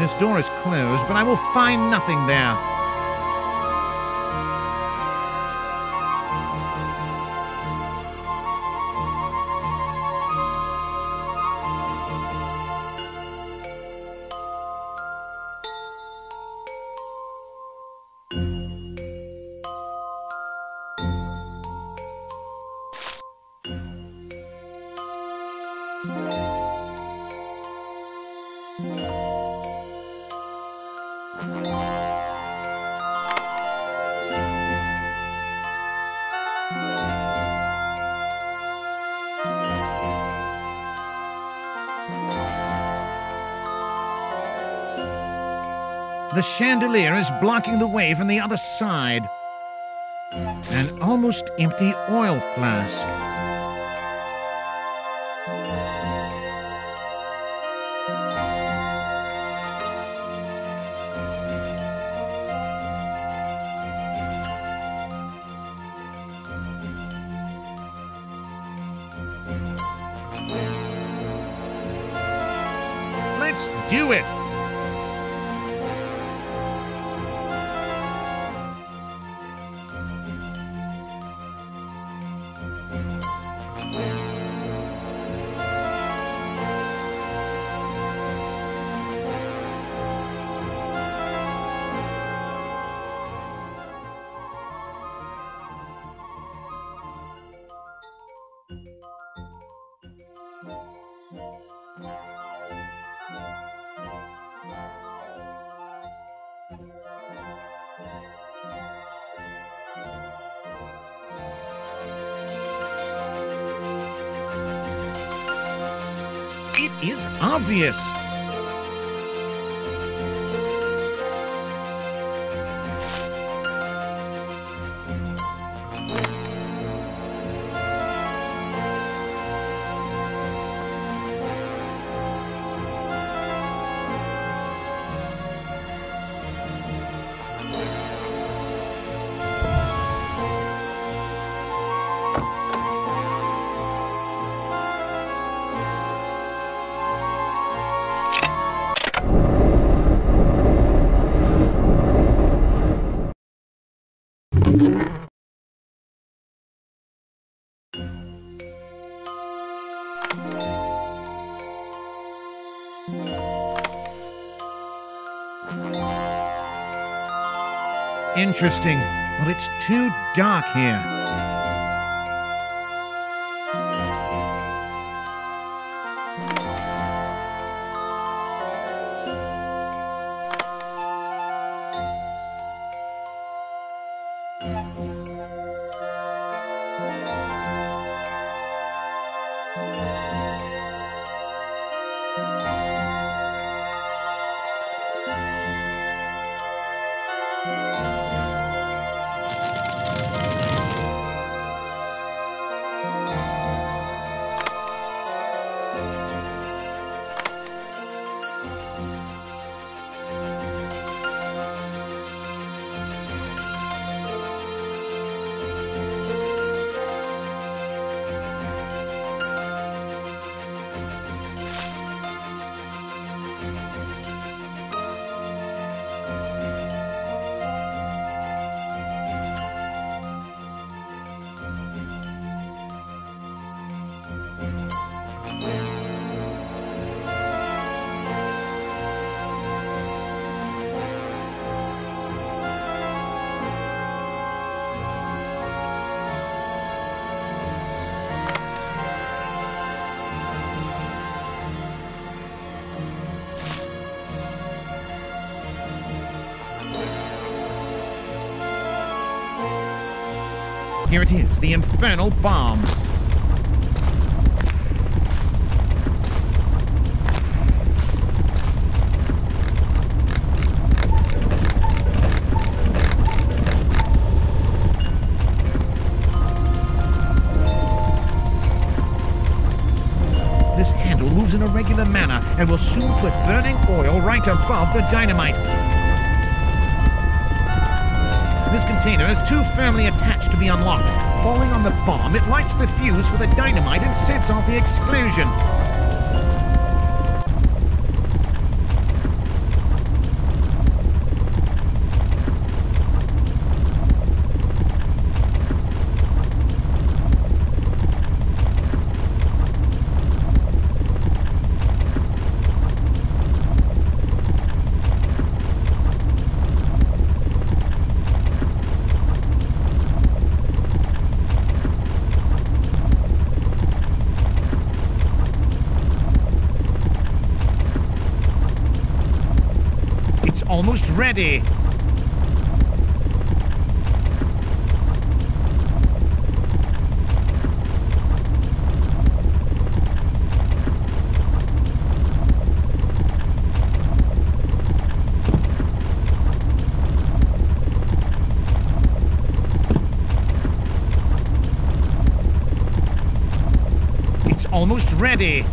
This door is closed, but I will find nothing there. Chandelier is blocking the way from the other side. An almost empty oil flask. Is Interesting, but it's too dark here. Is, the infernal bomb. This handle moves in a regular manner and will soon put burning oil right above the dynamite. This container is too firmly attached to be unlocked. Falling on the bomb, it lights the fuse for the dynamite and sets off the explosion. It's almost ready. It's almost ready.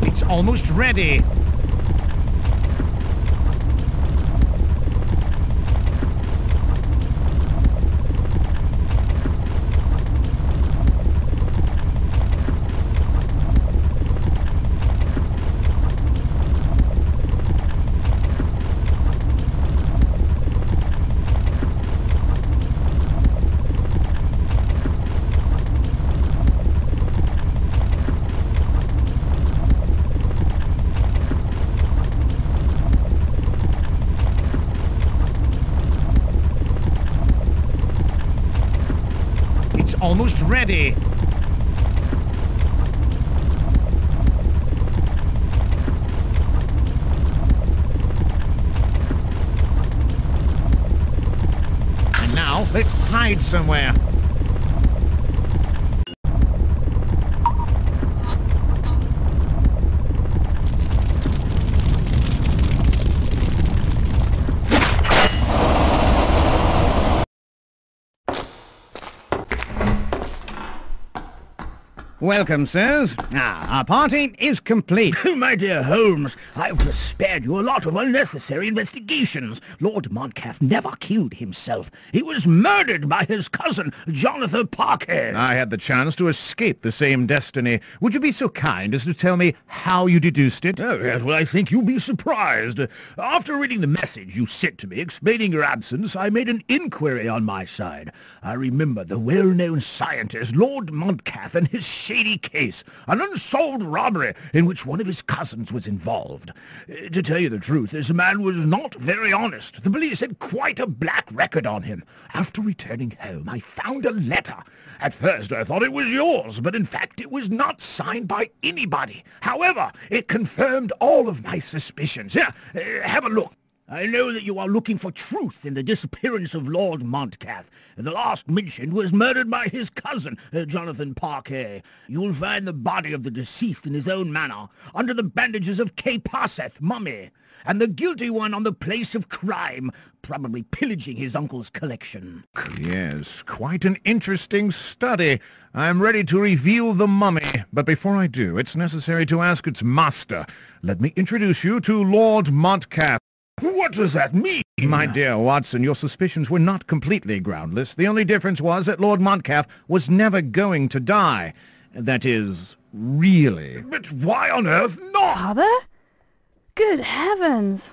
It's almost ready. It's almost ready. And now, let's hide somewhere. Welcome, sirs. Ah, our party is complete. My dear Holmes, I've just spared you a lot of unnecessary investigations. Lord Montcalf never killed himself. He was murdered by his cousin, Jonathan Parker. I had the chance to escape the same destiny. Would you be so kind as to tell me how you deduced it? Oh, yes, well, I think you'll be surprised. After reading the message you sent to me explaining your absence, I made an inquiry on my side. I remember the well-known scientist, Lord Montcalf, and his shady case, an unsolved robbery in which one of his cousins was involved. Uh, to tell you the truth, this man was not very honest. The police had quite a black record on him. After returning home, I found a letter. At first I thought it was yours, but in fact it was not signed by anybody. However, it confirmed all of my suspicions. Here, uh, have a look. I know that you are looking for truth in the disappearance of Lord Montcalf. The last mentioned was murdered by his cousin, uh, Jonathan Parquet. You will find the body of the deceased in his own manor, under the bandages of Kay Parseth, mummy, and the guilty one on the place of crime, probably pillaging his uncle's collection. Yes, quite an interesting study. I'm ready to reveal the mummy, but before I do, it's necessary to ask its master. Let me introduce you to Lord Montcalf. What does that mean? My dear Watson, your suspicions were not completely groundless. The only difference was that Lord Montcalf was never going to die. That is, really. But why on earth not? Father? Good heavens!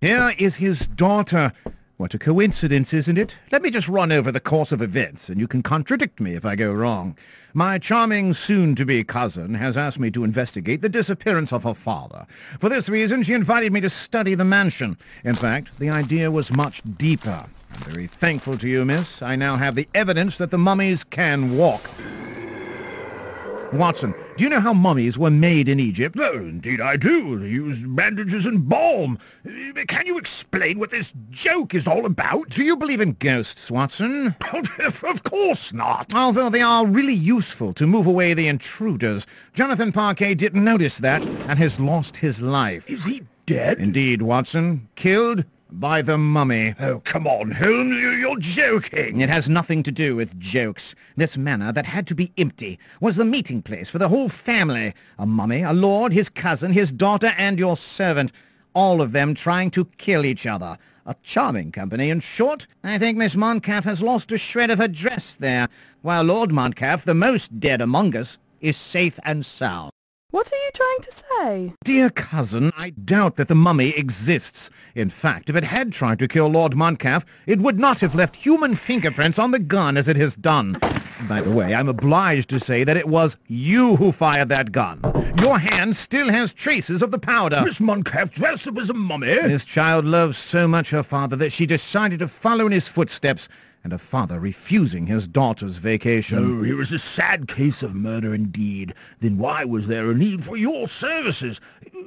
Here is his daughter. What a coincidence, isn't it? Let me just run over the course of events, and you can contradict me if I go wrong. My charming soon-to-be cousin has asked me to investigate the disappearance of her father. For this reason, she invited me to study the mansion. In fact, the idea was much deeper. I'm very thankful to you, miss. I now have the evidence that the mummies can walk. Watson, do you know how mummies were made in Egypt? Oh, indeed I do. They used bandages and balm. Can you explain what this joke is all about? Do you believe in ghosts, Watson? Oh, of course not. Although they are really useful to move away the intruders. Jonathan Parquet didn't notice that and has lost his life. Is he dead? Indeed, Watson. Killed by the mummy. Oh, come on, Holmes. you- You're joking. It has nothing to do with jokes. This manor that had to be empty was the meeting place for the whole family. A mummy, a lord, his cousin, his daughter, and your servant. All of them trying to kill each other. A charming company, in short. I think Miss Montcalf has lost a shred of her dress there, while Lord Montcalf, the most dead among us, is safe and sound. What are you trying to say? Dear cousin, I doubt that the mummy exists. In fact, if it had tried to kill Lord Montcalf, it would not have left human fingerprints on the gun as it has done. By the way, I'm obliged to say that it was you who fired that gun. Your hand still has traces of the powder. Miss Montcalf dressed up as a mummy? This child loves so much her father that she decided to follow in his footsteps, and a father refusing his daughter's vacation. Oh, here is a sad case of murder indeed. Then why was there a need for your services?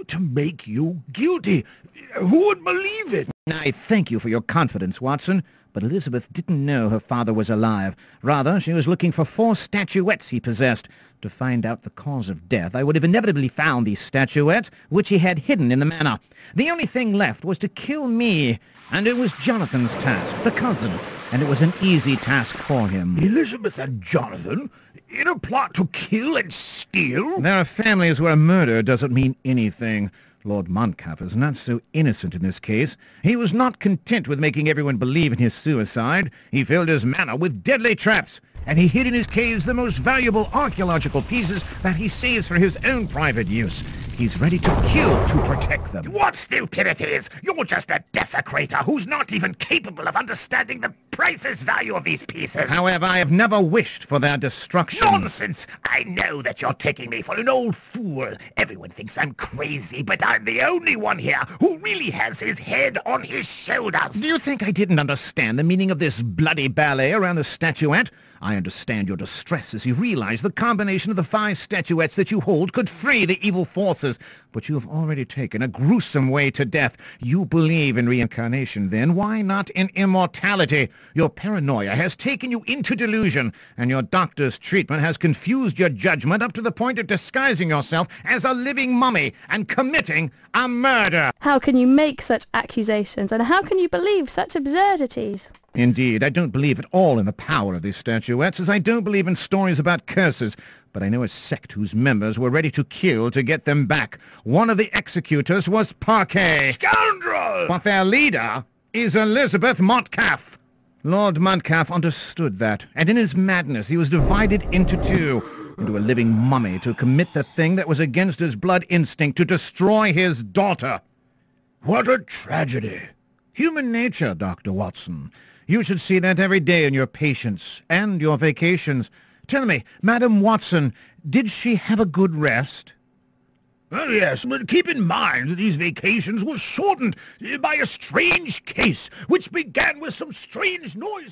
To make you guilty? Who would believe it? I thank you for your confidence, Watson, but Elizabeth didn't know her father was alive. Rather, she was looking for four statuettes he possessed. To find out the cause of death, I would have inevitably found these statuettes, which he had hidden in the manor. The only thing left was to kill me, and it was Jonathan's task, the cousin, and it was an easy task for him. Elizabeth and Jonathan? In a plot to kill and steal? There are families where murder doesn't mean anything. Lord Montcalf is not so innocent in this case. He was not content with making everyone believe in his suicide. He filled his manor with deadly traps, and he hid in his caves the most valuable archaeological pieces that he saves for his own private use. He's ready to kill to protect them. What stupidities! You're just a desecrator who's not even capable of understanding the priceless value of these pieces. However, I have never wished for their destruction. Nonsense! I know that you're taking me for an old fool. Everyone thinks I'm crazy, but I'm the only one here who really has his head on his shoulders. Do you think I didn't understand the meaning of this bloody ballet around the statuette? I understand your distress as you realize the combination of the five statuettes that you hold could free the evil forces, but you have already taken a gruesome way to death. You believe in reincarnation, then why not in immortality? Your paranoia has taken you into delusion, and your doctor's treatment has confused your judgment up to the point of disguising yourself as a living mummy and committing a murder. How can you make such accusations, and how can you believe such absurdities? Indeed, I don't believe at all in the power of these statuettes, as I don't believe in stories about curses, but I know a sect whose members were ready to kill to get them back. One of the executors was Parquet, Scoundrel! but their leader is Elizabeth Montcalf. Lord Montcalf understood that, and in his madness he was divided into two, into a living mummy to commit the thing that was against his blood instinct to destroy his daughter. What a tragedy. Human nature, Dr. Watson. You should see that every day in your patients and your vacations. Tell me, Madam Watson, did she have a good rest? Oh, yes, but keep in mind that these vacations were shortened by a strange case, which began with some strange noise.